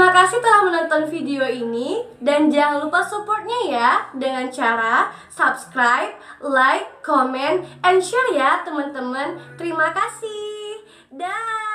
Terima kasih telah menonton video ini dan jangan lupa supportnya ya dengan cara subscribe, like, comment, and share ya teman-teman. Terima kasih. Dah.